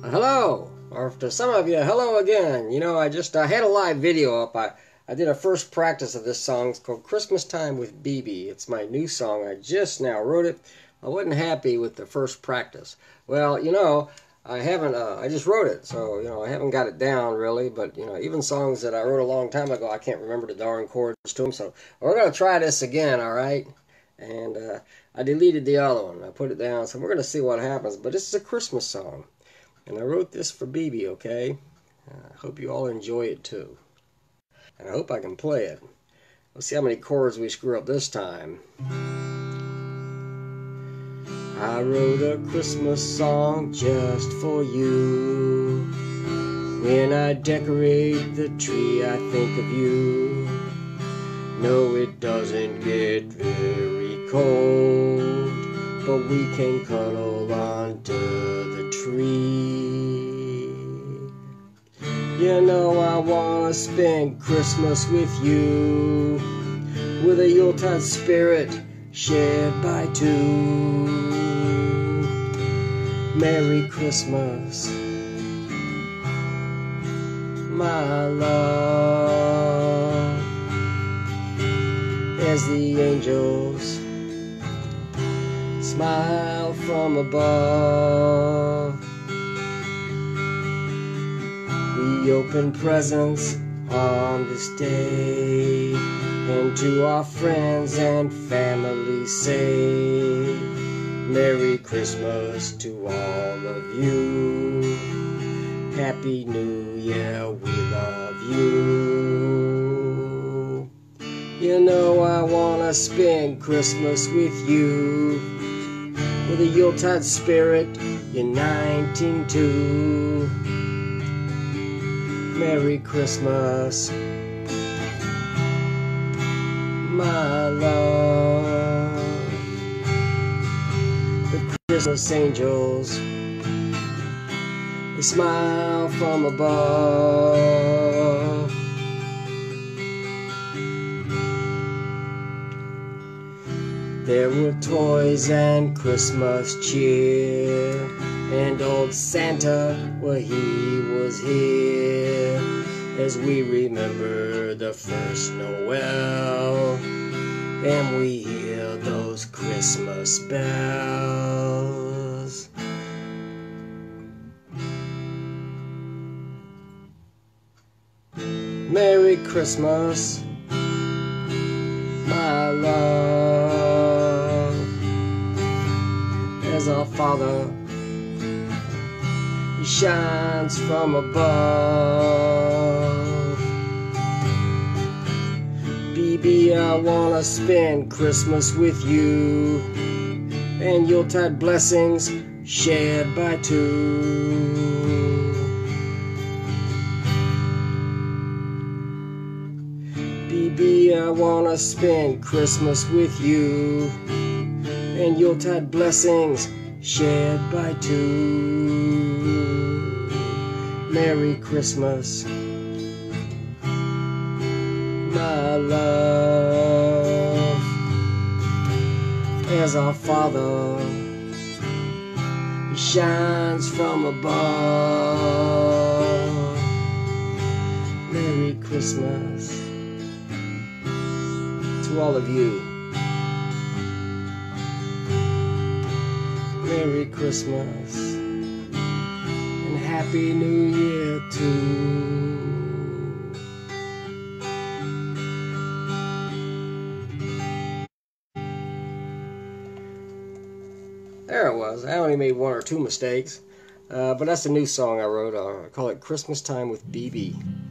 Hello, or to some of you, hello again. You know, I just I had a live video up. I I did a first practice of this song. It's called Christmas Time with BB. It's my new song. I just now wrote it. I wasn't happy with the first practice. Well, you know, I haven't. Uh, I just wrote it, so you know, I haven't got it down really. But you know, even songs that I wrote a long time ago, I can't remember the darn chords to them. So we're gonna try this again, all right? And uh, I deleted the other one. I put it down, so we're gonna see what happens. But this is a Christmas song. And I wrote this for BB, okay? I uh, hope you all enjoy it too. And I hope I can play it. Let's see how many chords we screw up this time. I wrote a Christmas song just for you. When I decorate the tree, I think of you. No, it doesn't get very cold, but we can cuddle under the tree. You know I wanna spend Christmas with you With a Yuletide spirit shared by two Merry Christmas My love As the angels Smile from above. We open presents on this day and to our friends and family say Merry Christmas to all of you. Happy New Year, we love you. You know I wanna spend Christmas with you With a Yuletide spirit uniting too Merry Christmas, my love. The Christmas angels, they smile from above. There were toys and Christmas cheer and old Santa, well, he was here as we remember the first Noel, and we hear those Christmas bells. Merry Christmas, my love, as our Father shines from above. BB, I wanna spend Christmas with you and Yuletide blessings shared by two. BB, I wanna spend Christmas with you and Yuletide blessings shared by two. Merry Christmas, my love, as our Father he shines from above. Merry Christmas to all of you. Merry Christmas. And Happy New Year too. There it was. I only made one or two mistakes. Uh, but that's a new song I wrote. Uh, I call it Christmas Time with BB.